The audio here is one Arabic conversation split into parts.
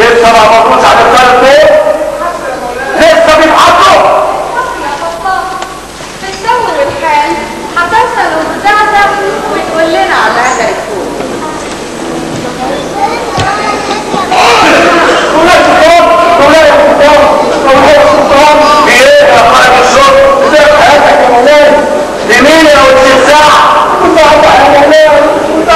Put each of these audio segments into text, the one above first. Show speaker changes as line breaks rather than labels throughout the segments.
لسه ما مفروض على الثالث إيه لسه بيتعطوا بتسوي الحال هتوصل وبتعزى وتقول لنا على هذا الكون ولا سلطان ولا سلطان ولا سلطان إيه يا قائد الشرطه ده حياتك يا مولاي لمين يا ولد الساعة انت هتعمل إيه انت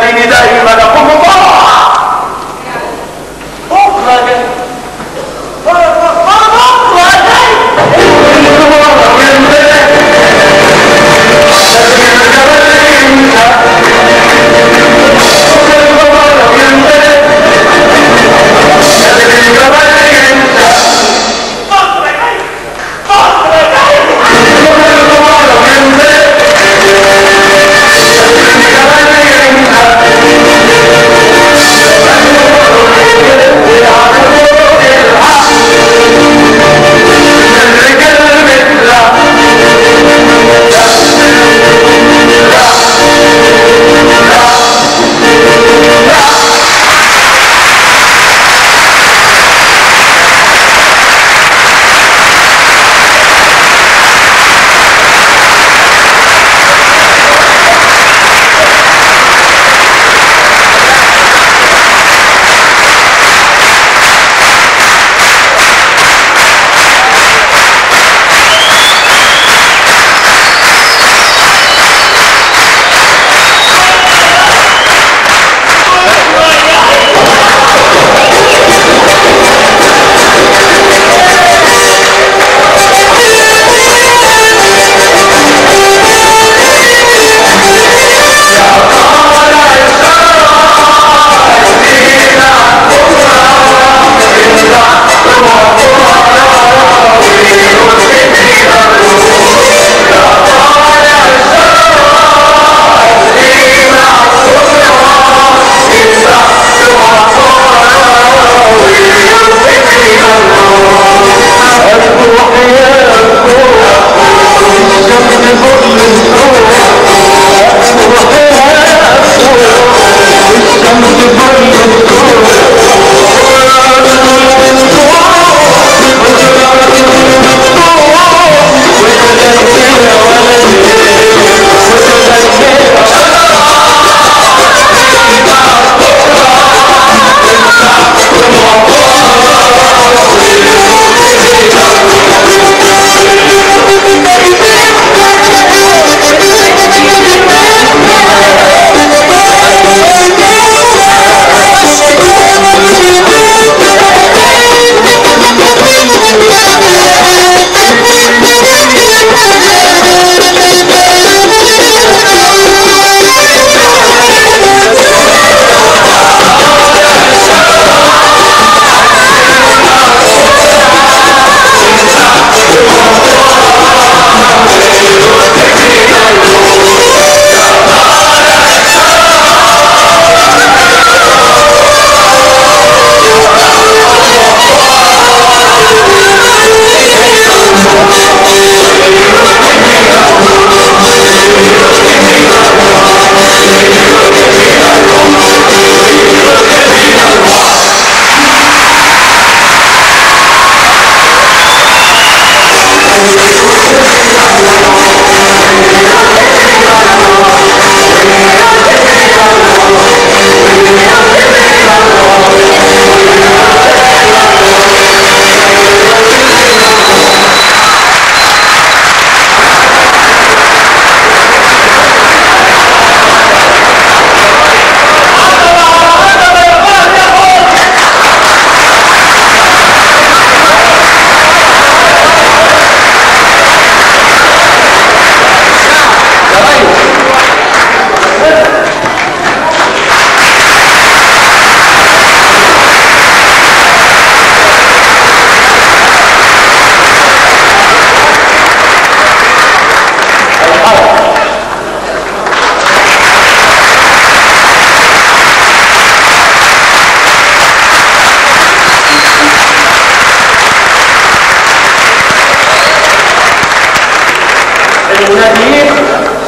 ده اللي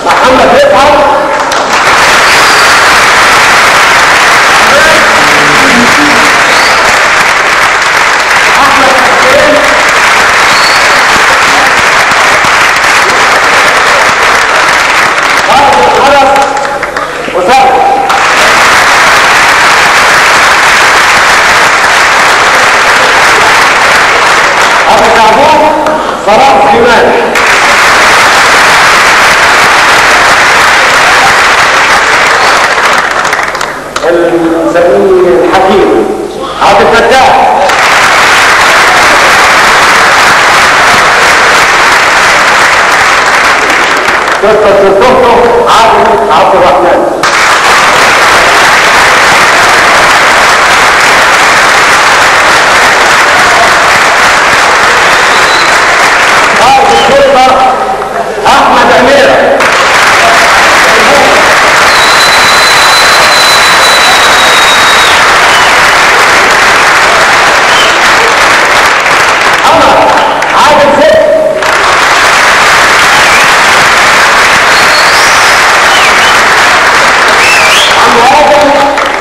محمد مدحت तो तो तो, तो, तो आप आप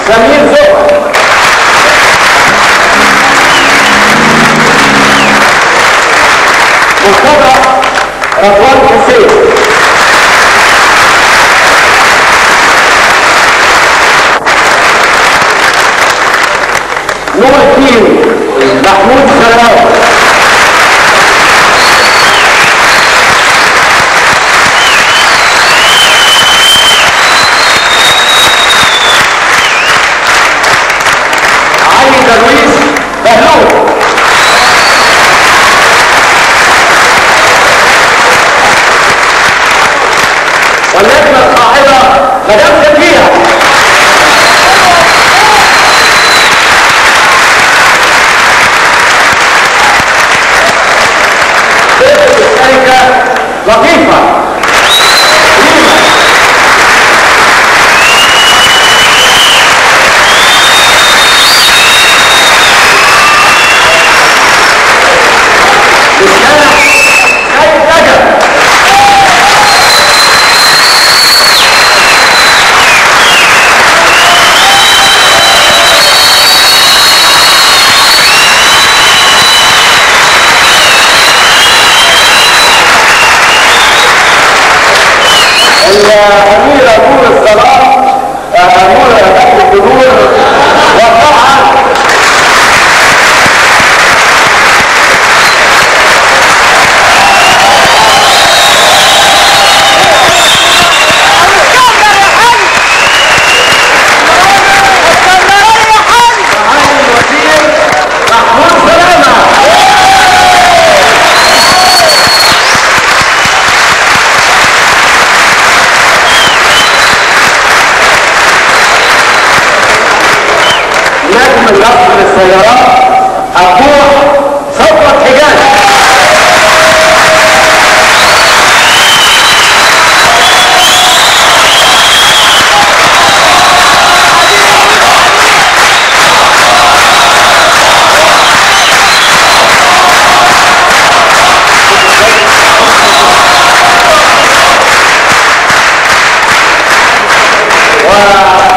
Samir Zoba. Mustafa Razvan Hussein. Yeah. النصر للسيارات أبوح صفوة حجاز.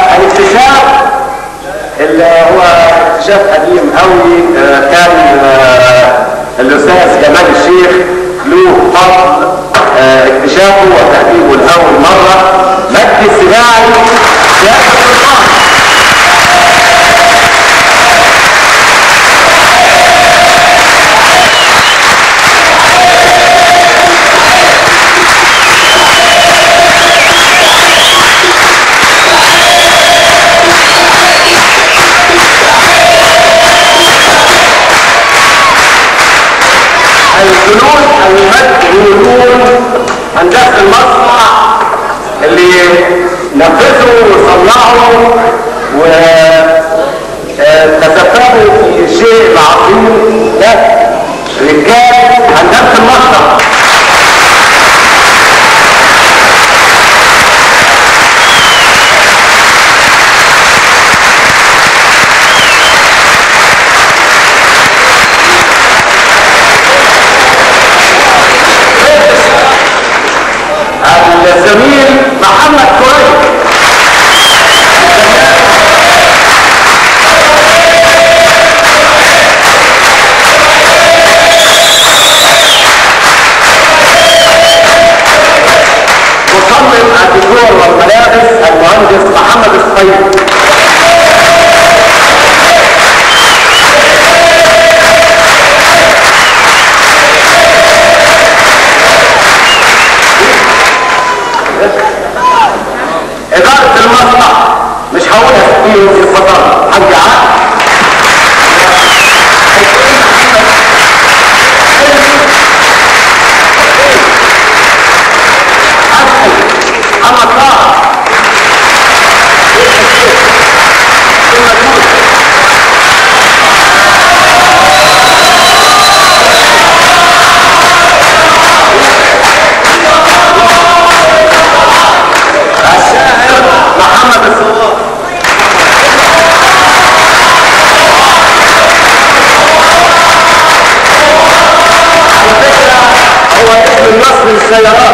والاكتشاف اللي هو اكتشاف قديم قوي آه، كان آه، الأستاذ جمال الشيخ له فضل آه، اكتشافه وتهذيبه لاول مرة. مجدي السباعي. هندسه المصنع اللي نفذوا وصنعوا وتسببوا في الشيء العظيم ده رجال هندسة المصنع. la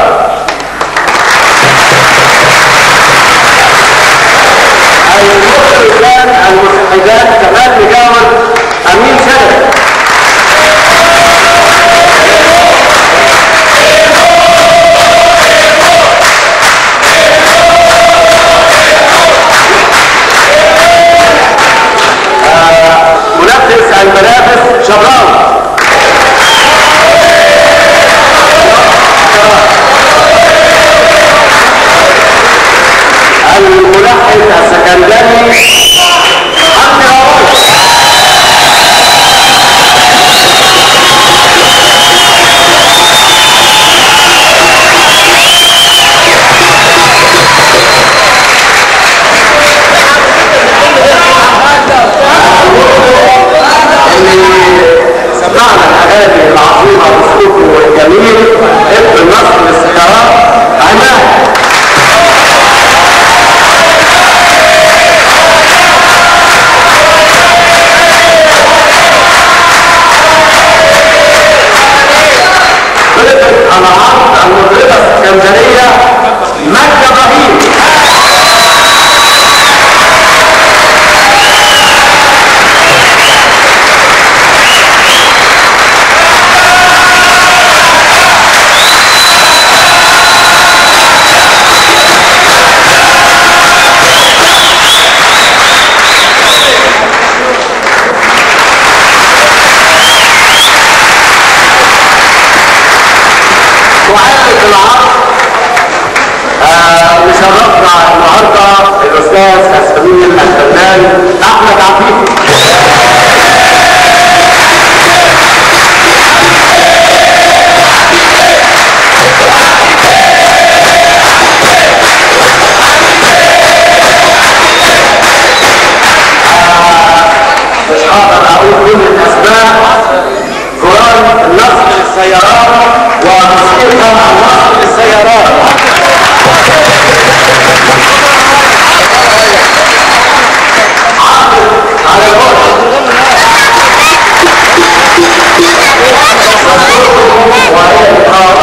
الفنان احمد عفيف مش هقدر أقول آه، كل الاسباب جرار النصر للسيارات ومسؤولها عن نصر السيارات. Why?